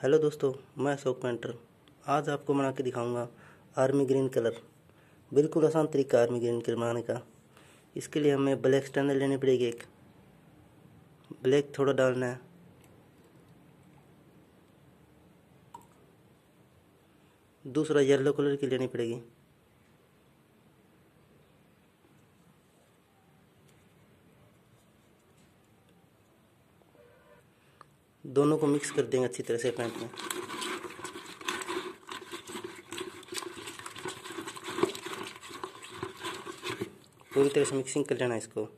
Hello दोस्तों, मैं Ashok painter आज आपको बना के दिखाऊँगा आर्मी ग्रीन कलर। बिल्कुल आसान तरीका आर्मी ग्रीन कलर बनाने का। इसके लिए हमें ब्लैक स्टैंडर लेनी पड़ेगी एक। ब्लैक थोड़ा डालना है। दूसरा येलो कलर की लेनी पड़ेगी। दोनों को मिक्स कर देंगे अच्छी तरह से पैंट में। पूरी तरह से मिक्सिंग कर लेना इसको।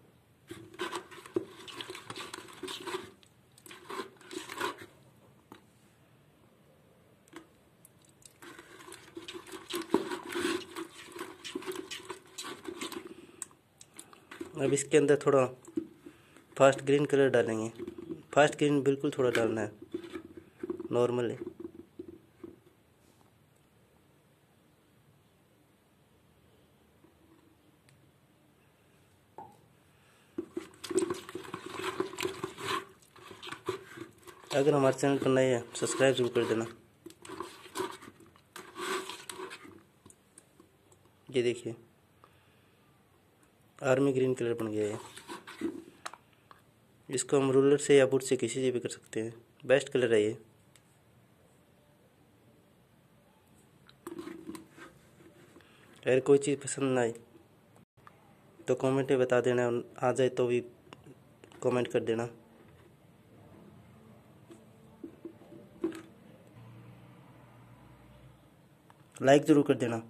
अब इसके अंदर थोड़ा फास्ट ग्रीन कलर डालेंगे। फास्ट ग्रीन बिल्कुल थोड़ा डालना है। नॉर्मल अगर हमारे चैनल पर नए हैं, सब्सक्राइब ज़रूर कर देना। ये देखिए, आर्मी ग्रीन कलर बन गया है इसको हम रूलर से या बुट से किसी से भी कर सकते हैं। बेस्ट कलर है ये। अगर कोई चीज़ पसंद ना आए तो कमेंट में बता देना। आ जाए तो भी कमेंट कर देना। लाइक ज़रूर कर देना।